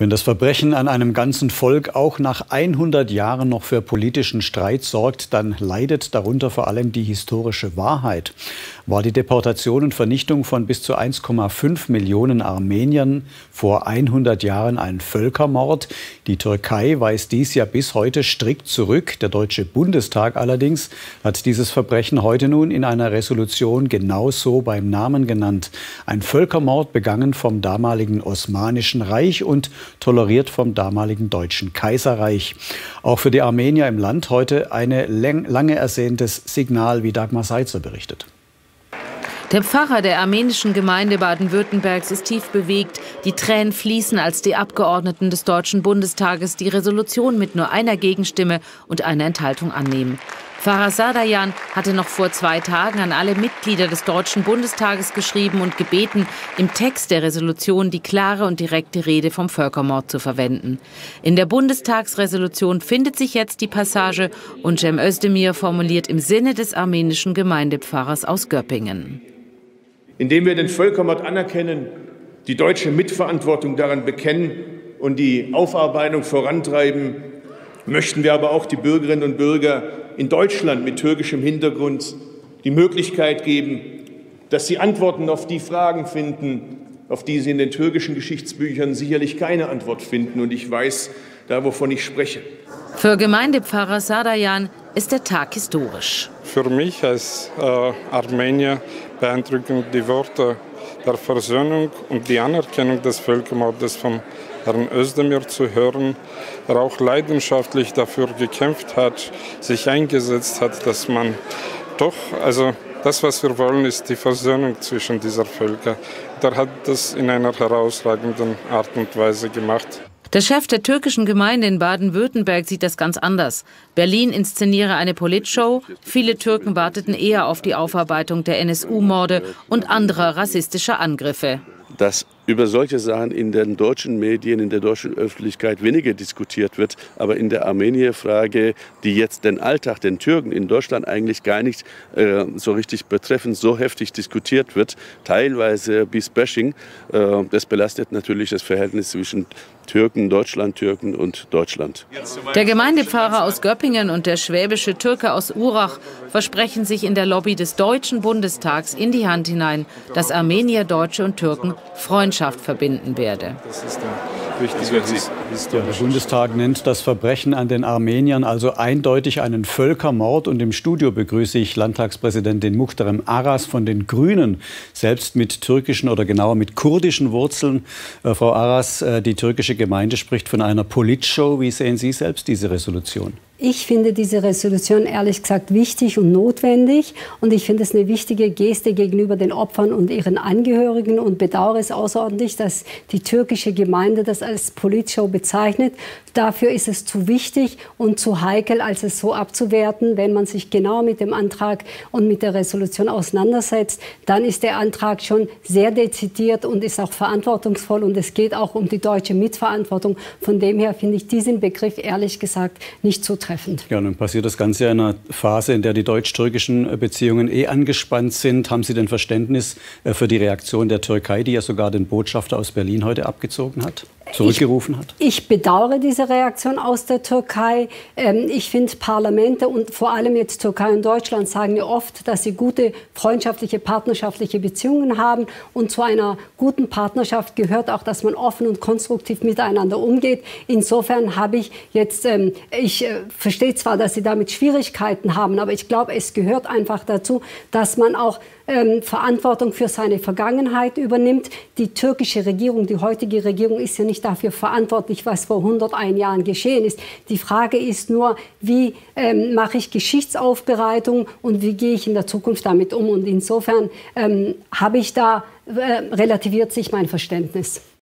Wenn das Verbrechen an einem ganzen Volk auch nach 100 Jahren noch für politischen Streit sorgt, dann leidet darunter vor allem die historische Wahrheit. War die Deportation und Vernichtung von bis zu 1,5 Millionen Armeniern vor 100 Jahren ein Völkermord? Die Türkei weist dies ja bis heute strikt zurück. Der Deutsche Bundestag allerdings hat dieses Verbrechen heute nun in einer Resolution genauso beim Namen genannt. Ein Völkermord begangen vom damaligen Osmanischen Reich und toleriert vom damaligen Deutschen Kaiserreich. Auch für die Armenier im Land heute ein lange ersehntes Signal, wie Dagmar Seitzer berichtet. Der Pfarrer der armenischen Gemeinde Baden-Württembergs ist tief bewegt. Die Tränen fließen, als die Abgeordneten des Deutschen Bundestages die Resolution mit nur einer Gegenstimme und einer Enthaltung annehmen. Pfarrer Sadayan hatte noch vor zwei Tagen an alle Mitglieder des Deutschen Bundestages geschrieben und gebeten, im Text der Resolution die klare und direkte Rede vom Völkermord zu verwenden. In der Bundestagsresolution findet sich jetzt die Passage und Cem Özdemir formuliert im Sinne des armenischen Gemeindepfarrers aus Göppingen. Indem wir den Völkermord anerkennen, die deutsche Mitverantwortung daran bekennen und die Aufarbeitung vorantreiben, möchten wir aber auch die Bürgerinnen und Bürger in Deutschland mit türkischem Hintergrund die Möglichkeit geben, dass sie Antworten auf die Fragen finden, auf die sie in den türkischen Geschichtsbüchern sicherlich keine Antwort finden. Und ich weiß da, wovon ich spreche. Für Gemeindepfarrer Sadayan ist der Tag historisch. Für mich als äh, Armenier beeindrucken die Worte der Versöhnung und die Anerkennung des Völkermordes von Herrn Özdemir zu hören, der auch leidenschaftlich dafür gekämpft hat, sich eingesetzt hat, dass man doch, also das, was wir wollen, ist die Versöhnung zwischen dieser Völker. Der hat das in einer herausragenden Art und Weise gemacht. Der Chef der türkischen Gemeinde in Baden-Württemberg sieht das ganz anders. Berlin inszeniere eine Politshow. Viele Türken warteten eher auf die Aufarbeitung der NSU-Morde und anderer rassistischer Angriffe dass über solche Sachen in den deutschen Medien, in der deutschen Öffentlichkeit weniger diskutiert wird. Aber in der Armenier-Frage, die jetzt den Alltag, den Türken in Deutschland eigentlich gar nicht äh, so richtig betreffen, so heftig diskutiert wird, teilweise bis Bashing, äh, das belastet natürlich das Verhältnis zwischen Türken, Deutschland-Türken und Deutschland. Der Gemeindepfarrer aus Göppingen und der schwäbische Türke aus Urach versprechen sich in der Lobby des Deutschen Bundestags in die Hand hinein, dass Armenier, Deutsche und Türken Freundschaft verbinden werde. Das ist der Bundestag nennt das Verbrechen an den Armeniern also eindeutig einen Völkermord. Und im Studio begrüße ich Landtagspräsidentin Muhterem Aras von den Grünen, selbst mit türkischen oder genauer mit kurdischen Wurzeln. Äh, Frau Aras, äh, die türkische Gemeinde spricht von einer Politshow. Wie sehen Sie selbst diese Resolution? Ich finde diese Resolution ehrlich gesagt wichtig und notwendig und ich finde es eine wichtige Geste gegenüber den Opfern und ihren Angehörigen und bedauere es außerordentlich, dass die türkische Gemeinde das als Politshow bezeichnet. Dafür ist es zu wichtig und zu heikel, als es so abzuwerten. Wenn man sich genau mit dem Antrag und mit der Resolution auseinandersetzt, dann ist der Antrag schon sehr dezidiert und ist auch verantwortungsvoll und es geht auch um die deutsche Mitverantwortung. Von dem her finde ich diesen Begriff ehrlich gesagt nicht zutreffend zutreffend. Ja, nun passiert das Ganze in einer Phase, in der die deutsch-türkischen Beziehungen eh angespannt sind. Haben Sie denn Verständnis äh, für die Reaktion der Türkei, die ja sogar den Botschafter aus Berlin heute abgezogen hat? Zurückgerufen hat? Ich, ich bedauere diese Reaktion aus der Türkei. Ähm, ich finde, Parlamente und vor allem jetzt Türkei und Deutschland sagen ja oft, dass sie gute freundschaftliche, partnerschaftliche Beziehungen haben. Und zu einer guten Partnerschaft gehört auch, dass man offen und konstruktiv miteinander umgeht. Insofern habe ich jetzt, ähm, ich äh, verstehe zwar, dass sie damit Schwierigkeiten haben, aber ich glaube, es gehört einfach dazu, dass man auch ähm, Verantwortung für seine Vergangenheit übernimmt. Die türkische Regierung, die heutige Regierung ist ja nicht dafür verantwortlich, was vor 101 Jahren geschehen ist. Die Frage ist nur, wie ähm, mache ich Geschichtsaufbereitung und wie gehe ich in der Zukunft damit um. Und insofern ähm, habe ich da, äh, relativiert sich mein Verständnis.